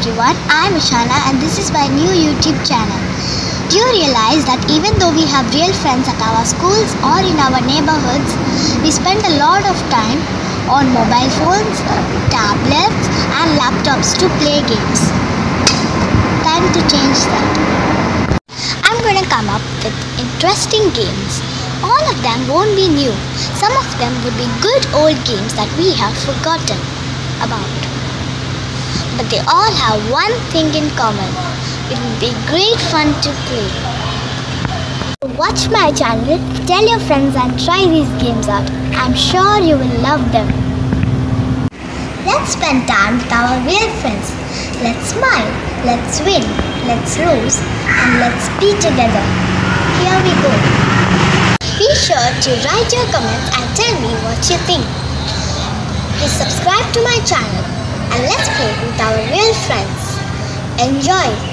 everyone, I'm Ishana and this is my new YouTube channel. Do you realize that even though we have real friends at our schools or in our neighborhoods, we spend a lot of time on mobile phones, tablets and laptops to play games. Time to change that. I'm gonna come up with interesting games. All of them won't be new. Some of them would be good old games that we have forgotten about but they all have one thing in common. It will be great fun to play. Watch my channel, tell your friends and try these games out. I'm sure you will love them. Let's spend time with our real friends. Let's smile, let's win, let's lose, and let's be together. Here we go. Be sure to write your comments and tell me what you think. Please subscribe to my channel and let's play friends. Enjoy!